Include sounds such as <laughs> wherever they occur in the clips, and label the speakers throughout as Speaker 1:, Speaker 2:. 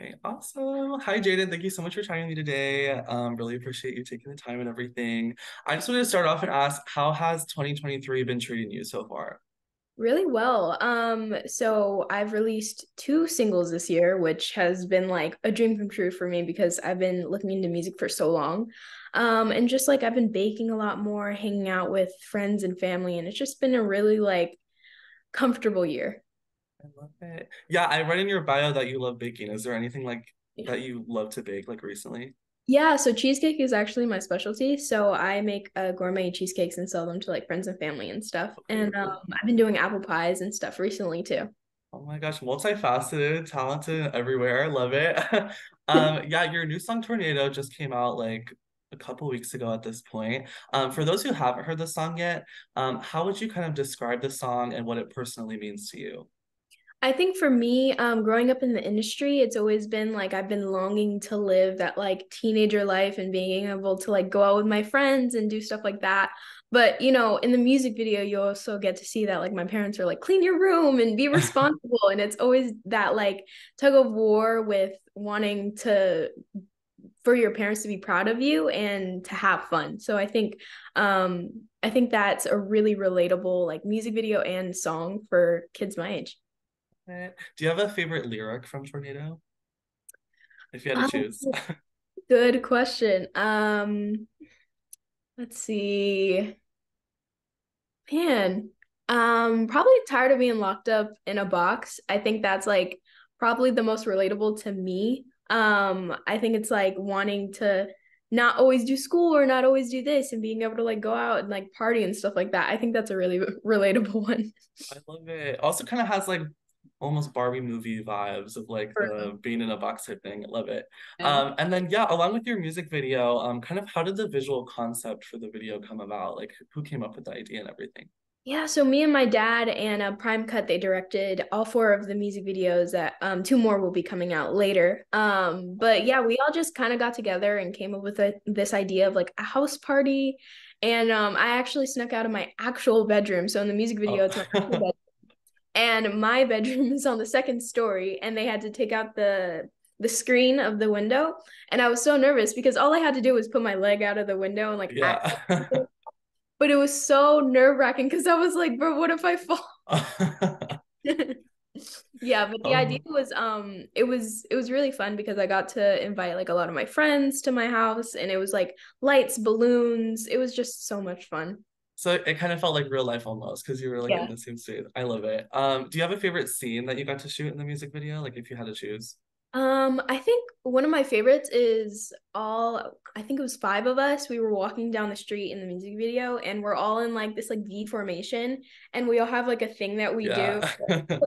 Speaker 1: Okay, awesome. Hi, Jaidyn. Thank you so much for with me today. Um, really appreciate you taking the time and everything. I just wanted to start off and ask, how has 2023 been treating you so far?
Speaker 2: Really well. Um, so I've released two singles this year, which has been like a dream come true for me because I've been looking into music for so long. Um, and just like I've been baking a lot more, hanging out with friends and family, and it's just been a really like comfortable year.
Speaker 1: I love it. Yeah, I read in your bio that you love baking. Is there anything like that you love to bake like recently?
Speaker 2: Yeah, so cheesecake is actually my specialty. So I make uh, gourmet cheesecakes and sell them to like friends and family and stuff. And um, I've been doing apple pies and stuff recently too.
Speaker 1: Oh my gosh, multifaceted, talented everywhere. I love it. <laughs> Um, <laughs> yeah, your new song Tornado just came out like a couple weeks ago at this point. Um, for those who haven't heard the song yet, um, how would you kind of describe the song and what it personally means to you?
Speaker 2: I think for me, um, growing up in the industry, it's always been like I've been longing to live that like teenager life and being able to like go out with my friends and do stuff like that. But you know, in the music video, you also get to see that like my parents are like, clean your room and be <laughs> responsible. And it's always that like tug of war with wanting to for your parents to be proud of you and to have fun. So I think um I think that's a really relatable like music video and song for kids my age.
Speaker 1: Eh, Do you have a favorite lyric from Tornado? If you had to
Speaker 2: Um,
Speaker 1: choose. <laughs>
Speaker 2: good question. Um, let's see. Man, um, probably tired of being locked up in a box. I think that's like probably the most relatable to me. Um, I think it's like wanting to not always do school or not always do this and being able to like go out and like party and stuff like that. I think that's a really <laughs> relatable one.
Speaker 1: I love it. Also kind of has like almost Barbie movie vibes of like the being in a box type thing. I love it.
Speaker 2: real.
Speaker 1: Um, and then yeah, along with your music video, um, kind of how did the visual concept for the video come about? Like who came up with the idea and everything?
Speaker 2: Yeah, so me and my dad and uh, Prime Cut, they directed all four of the music videos that um two more will be coming out later. Um, but yeah, we all just kind of got together and came up with a, this idea of like a house party. And um I actually snuck out of my actual bedroom. So in the music video, it's my actual
Speaker 1: Oh. <laughs>
Speaker 2: bedroom. And my <laughs> bedroom is on the second story, and they had to take out the the screen of the window. And I was so nervous because all I had to do was put my leg out of the window and like
Speaker 1: Yeah. <laughs>
Speaker 2: but it was so nerve-wracking because I was like, bro, what if I fall? <laughs> Yeah, but the idea
Speaker 1: Um,
Speaker 2: was um it was it was really fun because I got to invite like a lot of my friends to my house and it was like lights, balloons. It was just so much fun.
Speaker 1: So it kind of felt like real life almost because you were like in the same space. I love it. Um, do you have a favorite scene that you got to shoot in the music video? Like if you had to choose?
Speaker 2: Um, I think one of my favorites is all I think it was five of us. We were walking down the street in the music video and we're all in like this like V formation and we all have like a thing that we do. <laughs>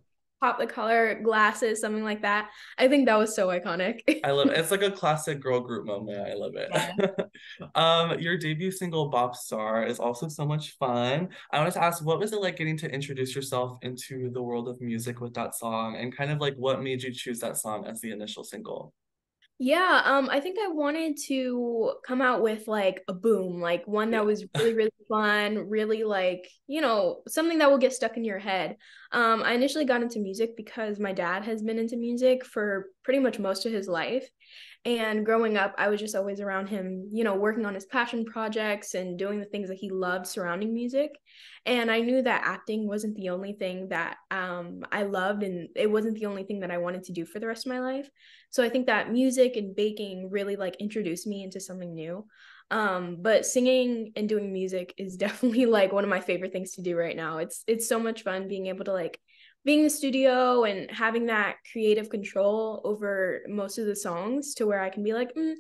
Speaker 1: Yeah.
Speaker 2: Pop the color, glasses, something like that. I think that was so iconic.
Speaker 1: I love it. It's like a <laughs> classic girl group moment. I love
Speaker 2: Yeah.
Speaker 1: it. <laughs> Um, your debut single, Bop Star, is also so much fun. I wanted to ask, what was it like getting to introduce yourself into the world of music with that song? And kind of like what made you choose that song as the initial single?
Speaker 2: Yeah, um, I think I wanted to come out with like a boom, like one that was really, really fun, really like, you know, something that will get stuck in your head. Um, I initially got into music because my dad has been into music for pretty much most of his life. And growing up, I was just always around him, you know, working on his passion projects and doing the things that he loved surrounding music. And I knew that acting wasn't the only thing that um, I loved, and it wasn't the only thing that I wanted to do for the rest of my life. So I think that music and baking really like introduced me into something new. Um, but singing and doing music is <laughs> definitely like one of my favorite things to do right now. It's it's so much fun being able to like being in the studio and having that creative control over most of the songs to where I can be like, mm,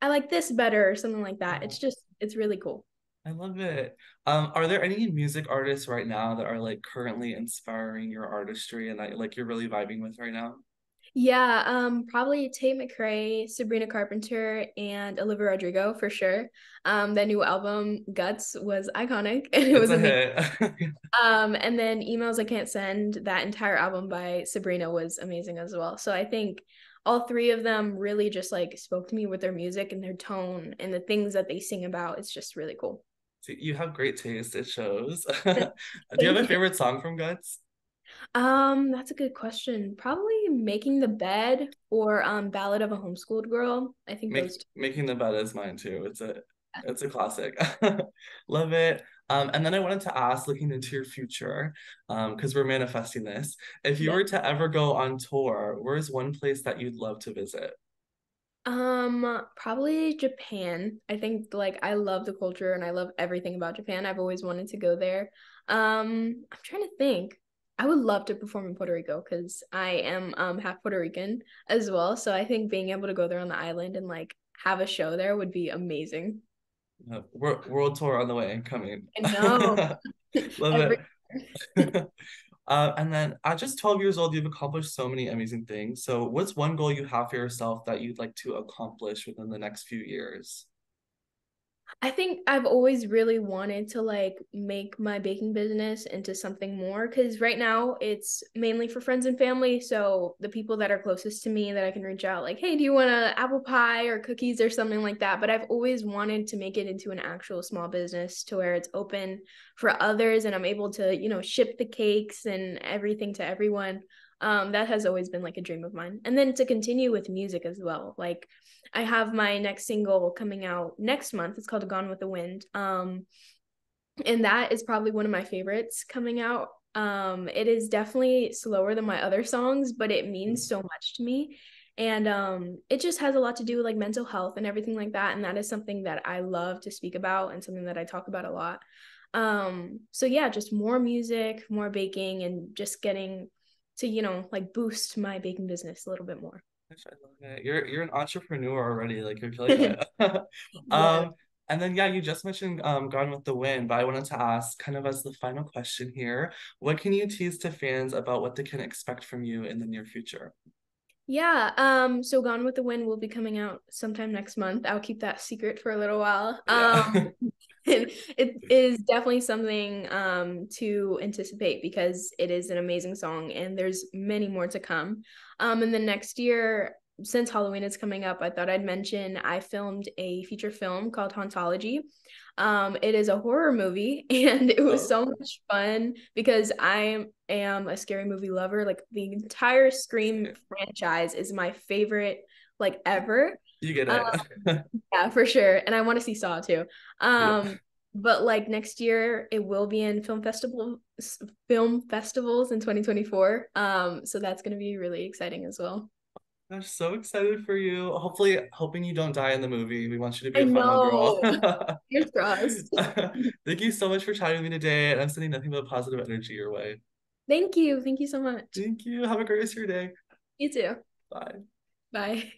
Speaker 2: I like this better or something like that. It's just it's really cool.
Speaker 1: I love it. Um, are there any music artists right now that are like currently inspiring your artistry and that like you're really vibing with right now?
Speaker 2: Yeah, um, probably Tate McRae, Sabrina Carpenter, and Olivia Rodrigo for sure. Um, their new album Guts was iconic <laughs> and it
Speaker 1: It's
Speaker 2: was amazing. <laughs> Um, and then Emails I Can't Send, that entire album by Sabrina was amazing as well. So I think all three of them really just like spoke to me with their music and their tone and the things that they sing about. It's just really cool.
Speaker 1: So you have great taste, it shows. <laughs> Do you have a favorite song from Guts?
Speaker 2: Um, that's a good question. Probably making the bed or um Ballad of a Homeschooled Girl. I think
Speaker 1: Make,
Speaker 2: those two.
Speaker 1: making the bed is mine too. It's a it's a classic. <laughs> Love it. Um, and then I wanted to ask, looking into your future, um, because we're manifesting this, if you
Speaker 2: Yeah.
Speaker 1: were to ever go on tour, where's one place that you'd love to visit?
Speaker 2: Um, probably Japan. I think like I love the culture and I love everything about Japan. I've always wanted to go there. Um, I'm trying to think. I would love to perform in Puerto Rico because I am um half Puerto Rican as well. So I think being able to go there on the island and like have a show there would be amazing.
Speaker 1: Uh, world, world tour on the way, and coming.
Speaker 2: I know. <laughs>
Speaker 1: Love it. <laughs> <laughs> Uh, and then at just 12 years old, you've accomplished so many amazing things. So, what's one goal you have for yourself that you'd like to accomplish within the next few years?
Speaker 2: I think I've always really wanted to like make my baking business into something more because right now it's mainly for friends and family. So the people that are closest to me that I can reach out, like, hey, do you want an apple pie or cookies or something like that? But I've always wanted to make it into an actual small business to where it's open for others and I'm able to, you know, ship the cakes and everything to everyone. Um, that has always been like a dream of mine. And then to continue with music as well. Like I have my next single coming out next month. It's called Gone with the Wind. Um, and that is probably one of my favorites coming out. Um, it is definitely slower than my other songs, but it means so much to me. And um, it just has a lot to do with like mental health and everything like that. And that is something that I love to speak about and something that I talk about a lot. Um, so yeah, just more music, more baking, and just getting to, you know, like boost my baking business a little bit more.
Speaker 1: I love it. You're you're an entrepreneur already, like you're killing it. <laughs>
Speaker 2: Yeah. <laughs>
Speaker 1: Um, and then yeah, you just mentioned um Gone with the Wind, but I wanted to ask, kind of as the final question here, what can you tease to fans about what they can expect from you in the near future?
Speaker 2: Yeah, um, so Gone with the Wind will be coming out sometime next month. I'll keep that secret for a little while. Um,
Speaker 1: Yeah. <laughs>
Speaker 2: it, <laughs> it is definitely something um to anticipate because it is an amazing song and there's many more to come. Um, and then next year, since Halloween is coming up, I thought I'd mention I filmed a feature film called Hauntology. Um, it is a horror movie <laughs> and it was
Speaker 1: Oh,
Speaker 2: so much fun because I am a scary movie lover. Like the entire Scream <laughs> franchise is my favorite like ever.
Speaker 1: you get
Speaker 2: Um,
Speaker 1: it. <laughs>
Speaker 2: yeah, for sure. And I want to see Saw too.
Speaker 1: Yeah.
Speaker 2: Um, but like next year it will be in film festival film festivals in 2024. Um, so that's gonna be really exciting as well.
Speaker 1: I'm so excited for you. Hopefully, hoping you don't die in the movie. We want you to be
Speaker 2: I
Speaker 1: a girl.
Speaker 2: know. <laughs> Fingers <laughs> crossed.
Speaker 1: Thank you so much for chatting with me today, and I'm sending nothing but positive energy your way.
Speaker 2: Thank you. Thank you so much.
Speaker 1: Thank you. Have a great rest of your day.
Speaker 2: You too.
Speaker 1: Bye.
Speaker 2: Bye.